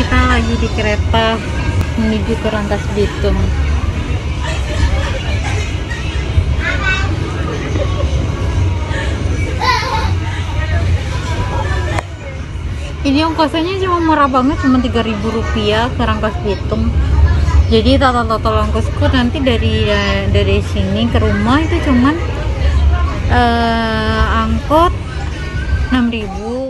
kita lagi di kereta menuju ke Rangkas Bitung. Ini ongkosnya cuma murah banget, cuma 3000 rupiah ke Rangkas Bitung. Jadi total-total ongkosku nanti dari dari sini ke rumah itu cuman eh, angkot 6000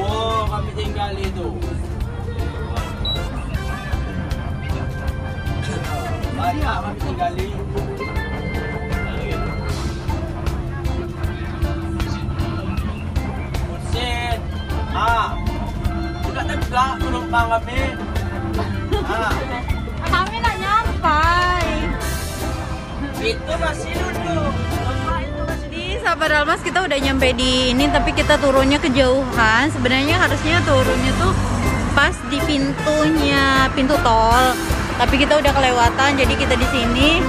Wow, kami tinggal itu. Banyak kami tinggal itu. Buset. Ah. Tidak tegak penumpang kami. Ah. Kami nak nyampai. Itu masih duduk. Sabar Almas kita udah nyampe di ini tapi kita turunnya kejauhan. Sebenarnya harusnya turunnya tuh pas di pintunya pintu tol. Tapi kita udah kelewatan jadi kita di sini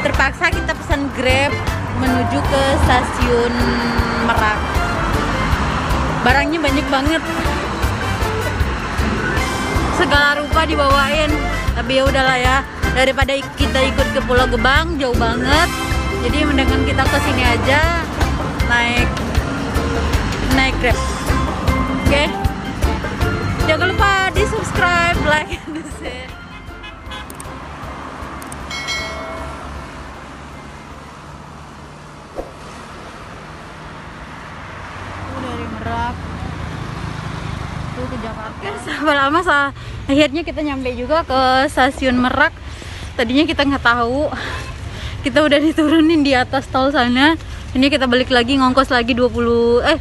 terpaksa kita pesan Grab menuju ke stasiun Merak. Barangnya banyak banget. Segala rupa dibawain. Tapi ya udahlah ya daripada kita ikut ke Pulau Gebang jauh banget jadi mendingan kita ke sini aja naik naik grab. Oke? Jangan lupa di subscribe like and share. Ke Jakarta. Lama sa- akhirnya kita nyampe juga ke stasiun Merak. Tadinya kita nggak tahu kita udah diturunin di atas tol sana. Ini kita balik lagi ngongkos lagi 20 eh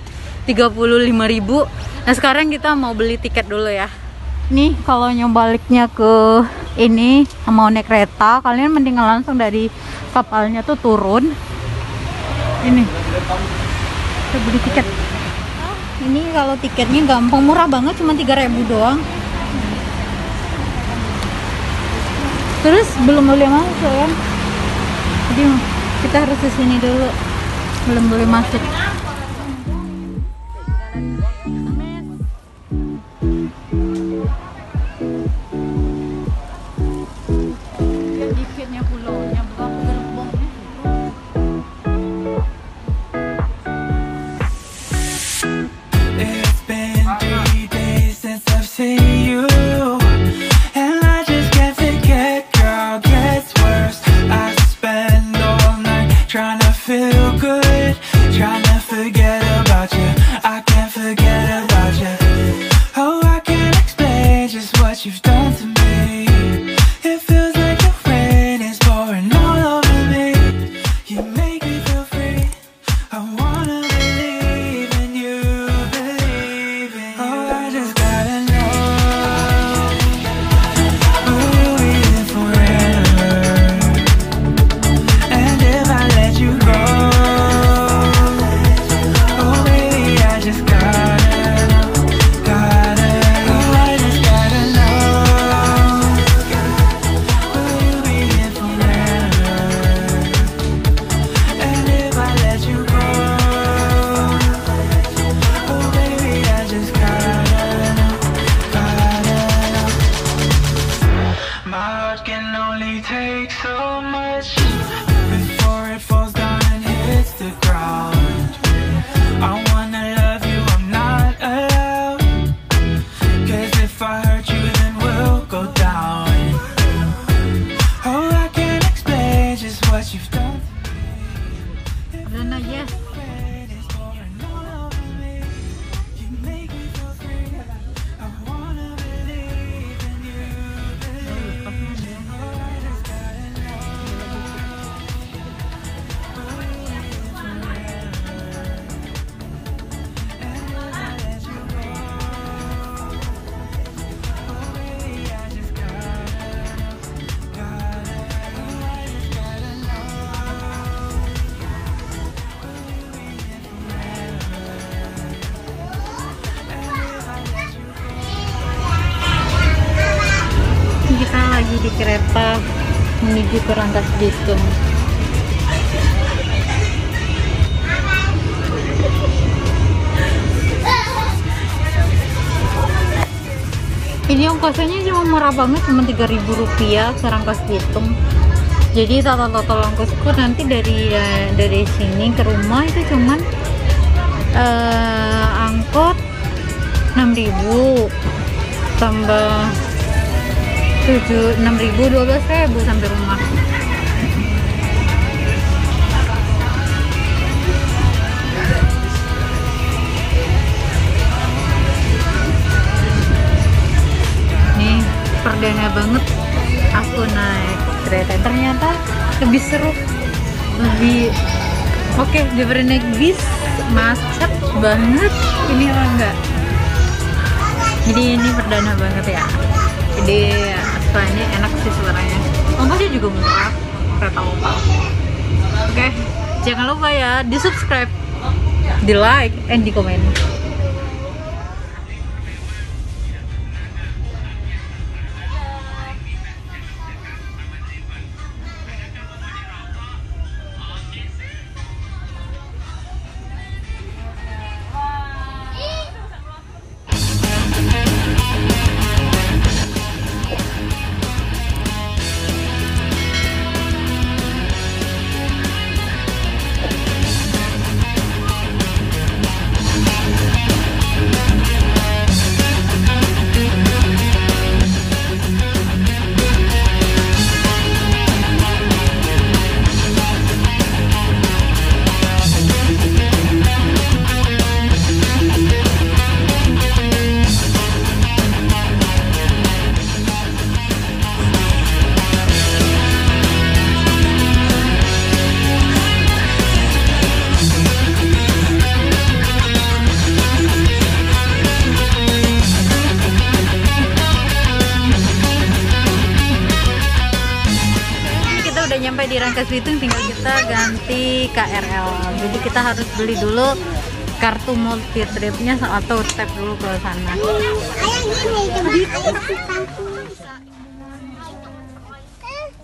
35.000 ribu. Nah sekarang kita mau beli tiket dulu ya. Nih kalau yang baliknya ke ini mau naik kereta kalian mending langsung dari kapalnya tuh turun. Ini. Kita beli tiket. Ini kalau tiketnya gampang murah banget cuma 3000 doang. Terus belum boleh masuk kan jadi kita harus ke sini dulu. Belum boleh masuk if menuju ke Rangkas Bitung ini ongkosnya cuma murah banget cuma 3000 rupiah ke Rangkas Bitung jadi total-total ongkosku nanti dari dari sini ke rumah itu cuman eh, angkot 6000 tambah 7 6000 12000 sampai rumah. Nih perdana banget. Aku naik kereta. Ternyata lebih seru lebih oke daripada naik bis macet banget. Ini enggak Jadi ini perdana banget ya. Jadi suaranya enak sih suaranya. Ongkosnya juga murah. Kereta lokal. Oke, jangan lupa ya di subscribe, di like, and di komen. Nyampe di Rangkas Bitung tinggal kita ganti KRL jadi kita harus beli dulu kartu multi tripnya atau tap dulu ke sana.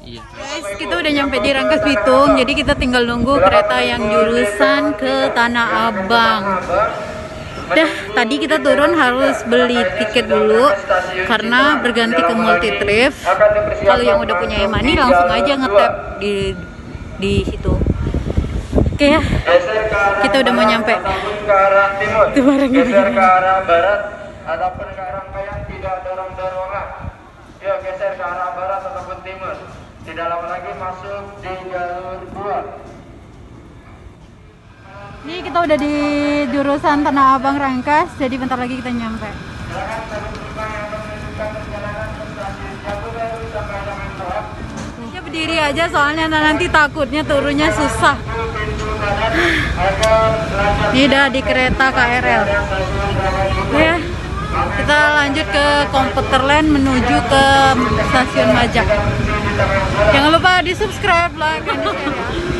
Iya. guys kita udah nyampe di Rangkas Bitung jadi kita tinggal nunggu kereta yang jurusan ke Tanah Abang Dah, tadi kita turun harus beli tiket dulu karena berganti ke multi trip. Kalau yang udah punya e-money langsung aja ngetap di di situ. Oke ya, kita udah mau nyampe. Itu barangnya geser ke arah barat, ataupun ke arah yang tidak dorong-dorongan. Yuk geser ke arah barat ataupun timur. Tidak lama lagi masuk di jalur dua. Ini kita udah di jurusan Tanah Abang Rangkas, jadi bentar lagi kita nyampe. Ya berdiri aja soalnya nanti takutnya turunnya susah. Ini udah di kereta KRL. Ya, kita lanjut ke Komputerland menuju ke stasiun Majak. Jangan lupa di subscribe, like, and share ya.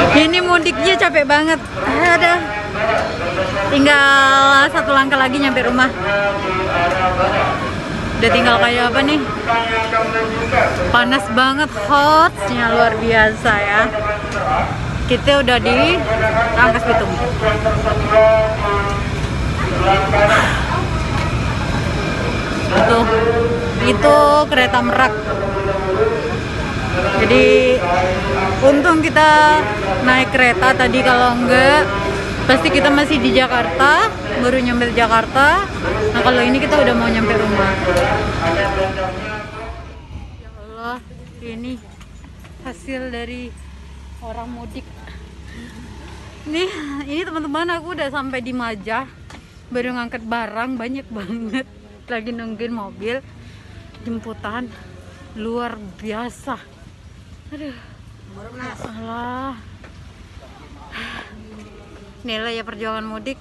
Ini mudiknya capek banget. Ada. Tinggal satu langkah lagi nyampe rumah. Udah tinggal kayak apa nih? Panas banget, hotnya luar biasa ya. Kita udah di Rangkas Bitung. Itu, itu kereta merak. Jadi untung kita naik kereta tadi kalau enggak pasti kita masih di Jakarta baru nyampe Jakarta. Nah kalau ini kita udah mau nyampe rumah. Ya Allah ini hasil dari orang mudik. Nih ini teman-teman aku udah sampai di Majah. Baru ngangkat barang banyak banget. Lagi nungguin mobil jemputan. Luar biasa aduh. Alah. Inilah ya perjuangan mudik.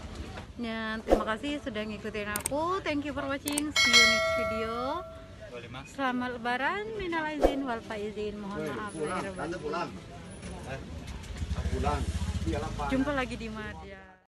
Dan terima kasih sudah ngikutin aku. Thank you for watching. See you next video. Selamat lebaran minal aizin wal faizin. Mohon maaf lahir batin. jumpa lagi di Madya